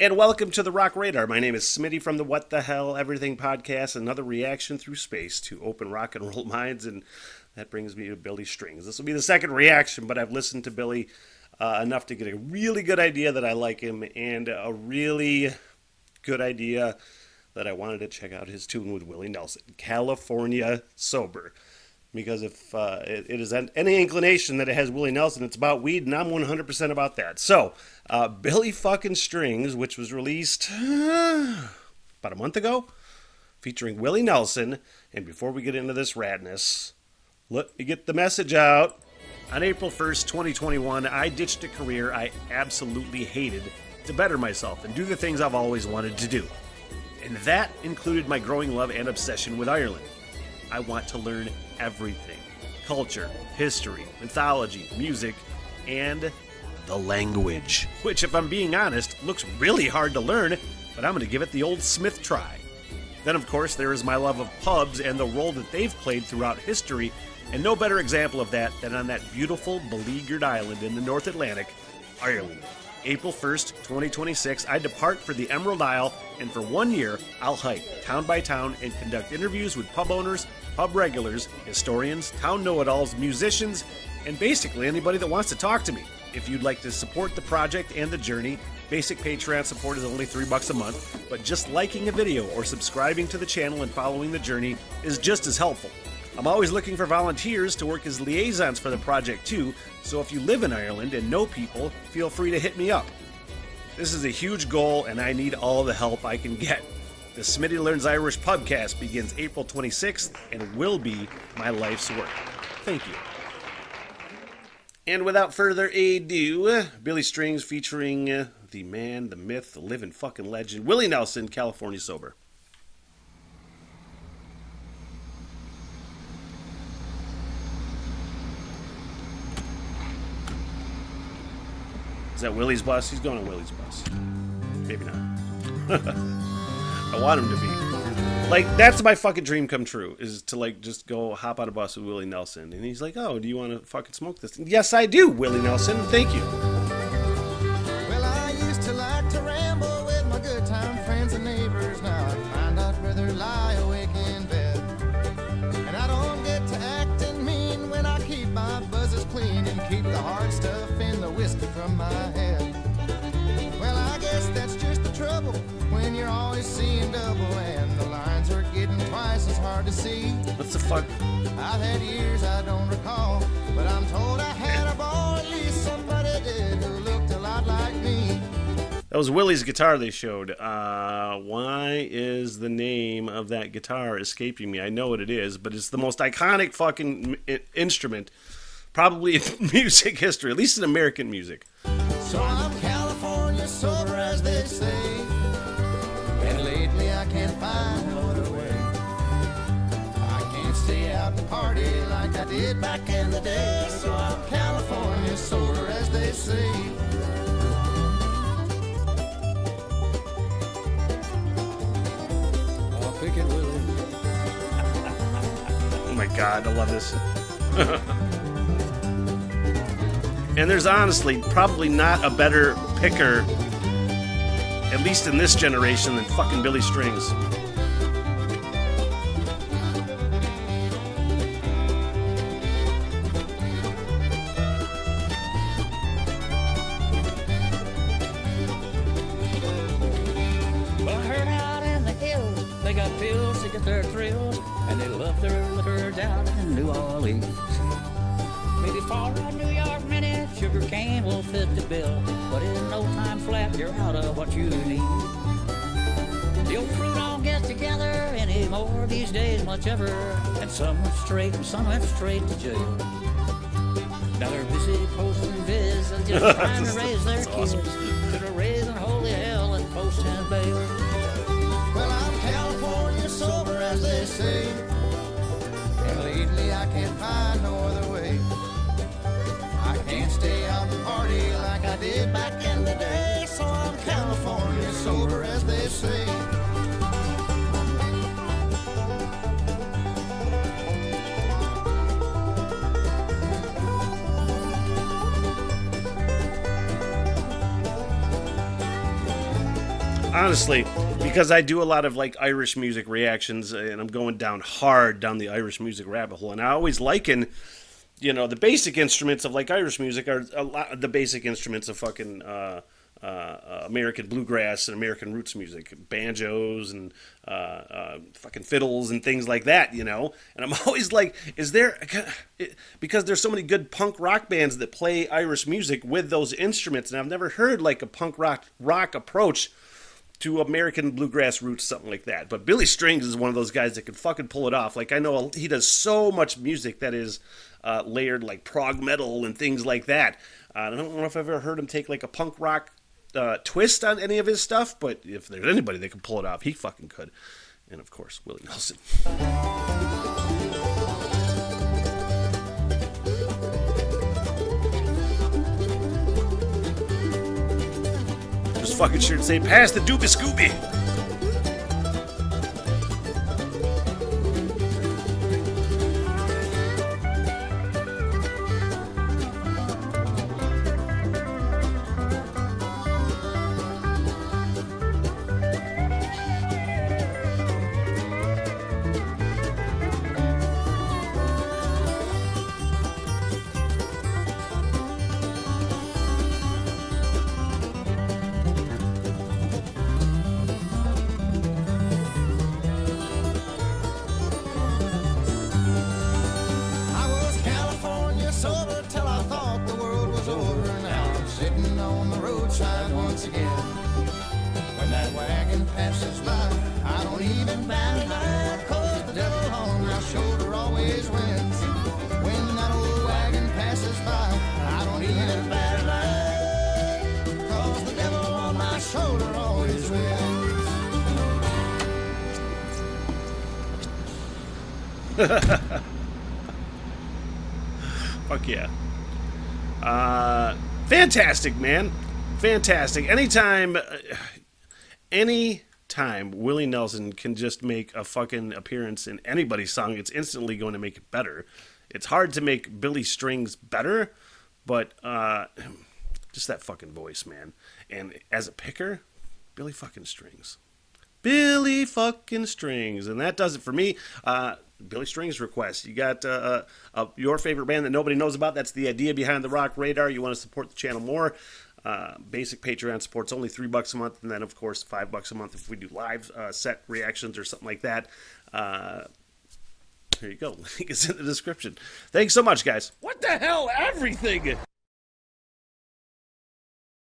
And welcome to the Rock Radar. My name is Smitty from the What the Hell Everything podcast, another reaction through space to open rock and roll minds. And that brings me to Billy Strings. This will be the second reaction, but I've listened to Billy uh, enough to get a really good idea that I like him and a really good idea that I wanted to check out his tune with Willie Nelson, California Sober. Because if uh, it, it is any inclination that it has Willie Nelson, it's about weed, and I'm 100% about that. So, uh, Billy fucking Strings, which was released uh, about a month ago, featuring Willie Nelson. And before we get into this radness, let me get the message out. On April 1st, 2021, I ditched a career I absolutely hated to better myself and do the things I've always wanted to do. And that included my growing love and obsession with Ireland. I want to learn everything culture, history, mythology, music, and the language. Which, if I'm being honest, looks really hard to learn, but I'm going to give it the old Smith try. Then, of course, there is my love of pubs and the role that they've played throughout history, and no better example of that than on that beautiful, beleaguered island in the North Atlantic, Ireland. April 1st, 2026, I depart for the Emerald Isle, and for one year, I'll hike town by town and conduct interviews with pub owners, pub regulars, historians, town know it alls, musicians, and basically anybody that wants to talk to me. If you'd like to support the project and the journey, basic Patreon support is only three bucks a month, but just liking a video or subscribing to the channel and following the journey is just as helpful. I'm always looking for volunteers to work as liaisons for the project too, so if you live in Ireland and know people, feel free to hit me up. This is a huge goal and I need all the help I can get. The Smitty Learns Irish podcast begins April 26th and will be my life's work. Thank you. And without further ado, Billy Strings featuring uh, the man, the myth, the living fucking legend, Willie Nelson, California Sober. Is that Willie's bus? He's going on Willie's bus. Maybe not. I want him to be. Like, that's my fucking dream come true, is to, like, just go hop on a bus with Willie Nelson. And he's like, oh, do you want to fucking smoke this? Yes, I do, Willie Nelson. Thank you. Always seeing double and the lines are getting twice as hard to see. What's the fuck? I've had years I don't recall, but I'm told I had a ball, at least somebody did who looked a lot like me. That was Willie's guitar they showed. Uh, why is the name of that guitar escaping me? I know what it is, but it's the most iconic fucking m- instrument, probably in music history, at least in American music. So I'm California sober as they say. Did back in the day. So I'm California sober as they say. I'll pick it with Oh my god, I love this. and there's honestly probably not a better picker, at least in this generation, than fucking Billy Strings. Get their thrills, and they love their liquor down in New Orleans. Maybe far out New York minute, sugar cane will fit the bill, but in no time flat, you're out of what you need. The old crew don't get together anymore these days, much ever, and some went straight and some went straight to jail. Now they're busy posting vids and just trying to raise their kids lately I can't find no other way. I can't stay out and party like I did back in the day. Honestly, because I do a lot of like Irish music reactions, and I'm going down hard down the Irish music rabbit hole, and I always liken, you know, the basic instruments of like Irish music are a lot the basic instruments of fucking. Uh, uh, American bluegrass and American roots music, banjos and uh, uh, fucking fiddles and things like that, you know. And I'm always like, is there because there's so many good punk rock bands that play Irish music with those instruments, and I've never heard like a punk rock rock approach to American bluegrass roots, something like that. But Billy Strings is one of those guys that can fucking pull it off. Like I know he does so much music that is uh, layered like prog metal and things like that. Uh, I don't know if I've ever heard him take like a punk rock uh, twist on any of his stuff, but if there's anybody that can pull it off, he fucking could. And of course, Willie Nelson. Fucking sure to say, pass the doobie scooby. Roadside once again. When that wagon passes by, I don't even bat an eye, 'cause the devil on my shoulder always wins. When that old wagon passes by, I don't even bat an eye, 'cause the devil on my shoulder always wins. Fuck yeah. Uh, fantastic, man. Fantastic. Anytime, uh, any time Willie Nelson can just make a fucking appearance in anybody's song, it's instantly going to make it better. It's hard to make Billy Strings better, but uh, just that fucking voice, man. And as a picker, Billy fucking Strings. Billy fucking Strings. And that does it for me. Uh, Billy Strings request. You got uh, uh, uh, your favorite band that nobody knows about. That's the idea behind the Rock Radar. You want to support the channel more. Uh, basic Patreon support's only three bucks a month, and then of course five bucks a month if we do live uh, set reactions or something like that. Uh, here you go. Link is in the description. Thanks so much, guys. What the hell? Everything.